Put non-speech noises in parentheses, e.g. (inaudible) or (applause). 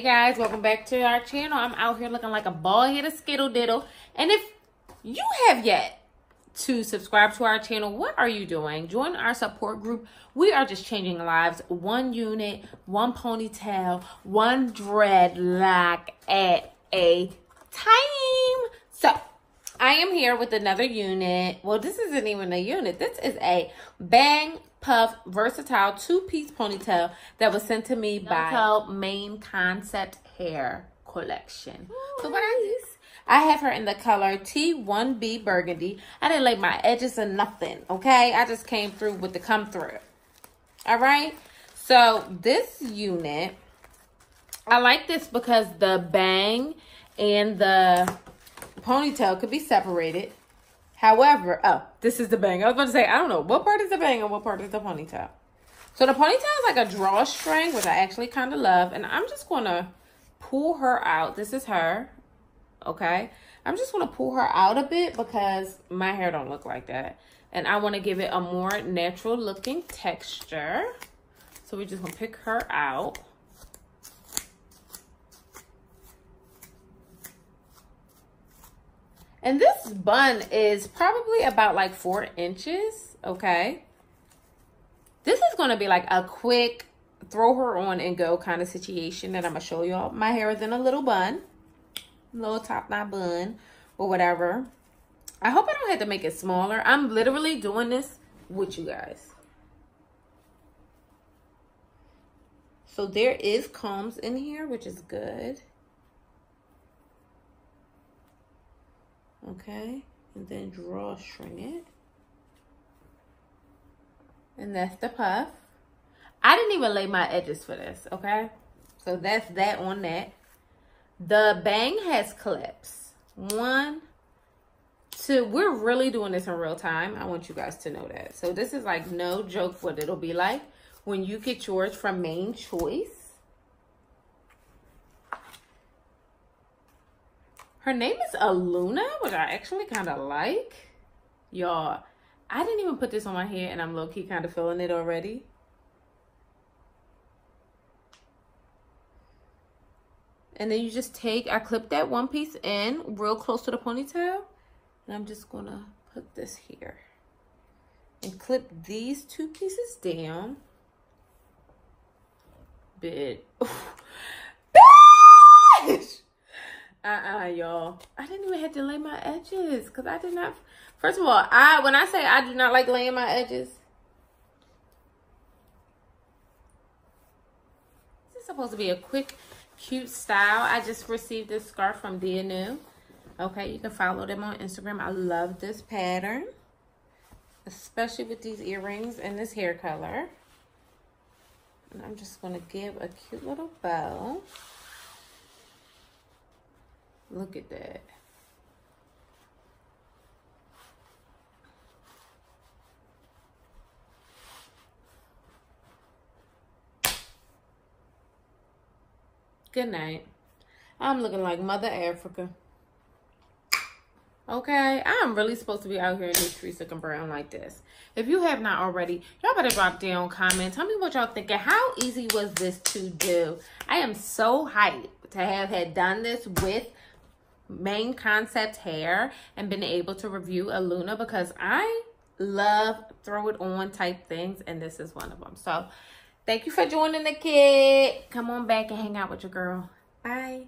guys, welcome back to our channel. I'm out here looking like a bald headed skittle diddle. And if you have yet to subscribe to our channel, what are you doing? Join our support group. We are just changing lives one unit, one ponytail, one dreadlock at a time. So, I am here with another unit. Well, this isn't even a unit. This is a Bang Puff Versatile two-piece ponytail that was sent to me by Mane Concept Hair Collection. So what I use, I have her in the color T1B Burgundy. I didn't lay my edges or nothing, okay? I just came through with the come through. All right? So this unit, I like this because the bang and the ponytail could be separated. However, oh, this is the bang. I was about to say, I don't know. What part is the bang and what part is the ponytail? So the ponytail is like a drawstring, which I actually kind of love. And I'm just going to pull her out. This is her. Okay. I'm just going to pull her out a bit because my hair don't look like that. And I want to give it a more natural looking texture. So we're just going to pick her out. And this bun is probably about like four inches, okay? This is going to be like a quick throw her on and go kind of situation that I'm to show y'all. My hair is in a little bun, little top knot bun or whatever. I hope I don't have to make it smaller. I'm literally doing this with you guys. So there is combs in here, which is good. Okay? And then drawstring it. And that's the puff. I didn't even lay my edges for this okay? So that's that on that. The bang has clips one two we're really doing this in real time. I want you guys to know that. So this is like no joke what it'll be like when you get yours from Main Choice Her name is Aluna, which I actually kind of like. Y'all, I didn't even put this on my hair and I'm low-key kind of feeling it already. And then you just take, I clip that one piece in real close to the ponytail. And I'm just going to put this here. And clip these two pieces down. Bit. (laughs) uh-uh y'all. I didn't even have to lay my edges because i did not first of all i when i say i do not like laying my edges this is supposed to be a quick cute style. I just received this scarf from New. okay you can follow them on instagram. I love this pattern especially with these earrings and this hair color. And i'm just going to give a cute little bow Look at that. Good night. I'm looking like Mother Africa. Okay, I'm really supposed to be out here in these trees looking brown like this. If you have not already, y'all better drop down comment. Tell me what y'all thinking. How easy was this to do? I am so hyped to have had done this with Mane Concept hair and been able to review Aluna because I love throw it on type things and this is one of them. So thank you for joining the kid. Come on back and hang out with your girl. Bye.